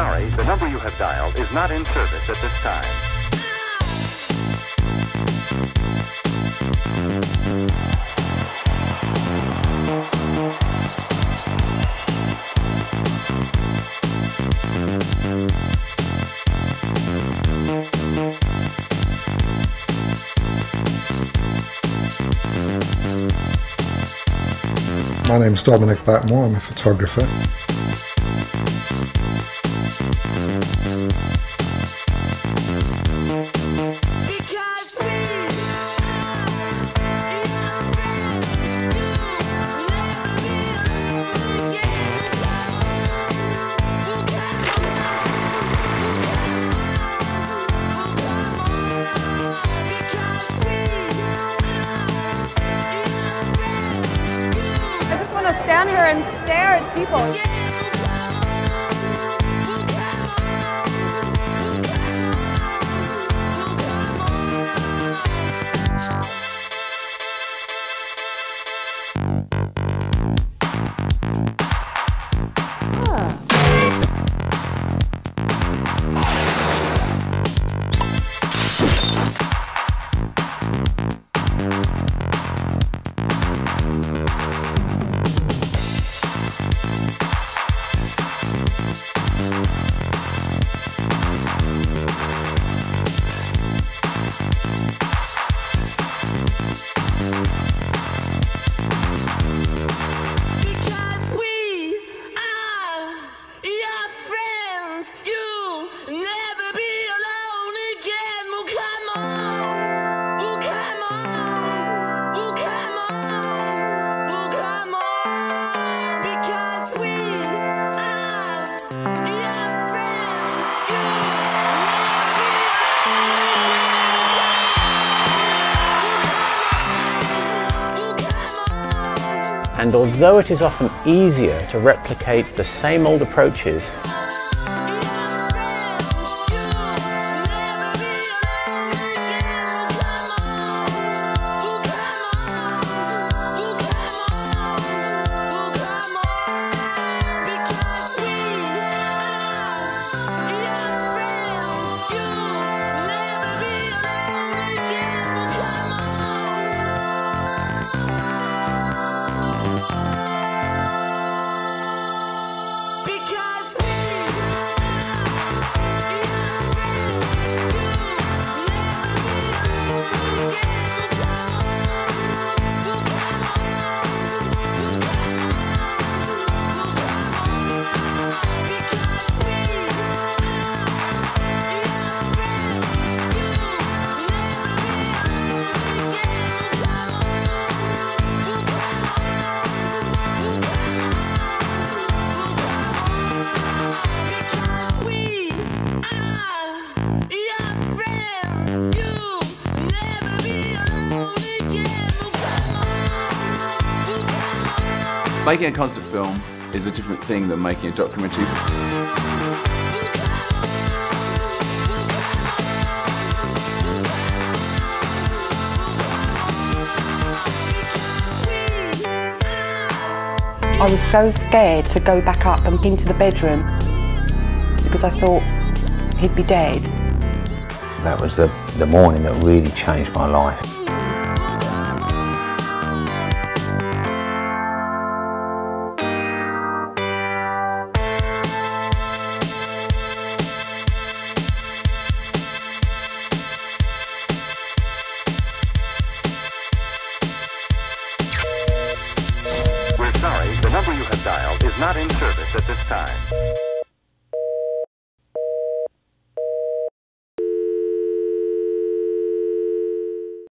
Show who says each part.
Speaker 1: sorry, the number you have dialed is not in service at this time.
Speaker 2: My name is Dominic Batmore, I'm a photographer.
Speaker 3: Stand here and stare at people.
Speaker 4: And although it is often easier to replicate the same old approaches,
Speaker 5: Making a concert film is a different thing than making a documentary.
Speaker 6: I was so scared to go back up and into the bedroom because I thought he'd be dead.
Speaker 7: That was the, the morning that really changed my life.
Speaker 1: Not in service at this time.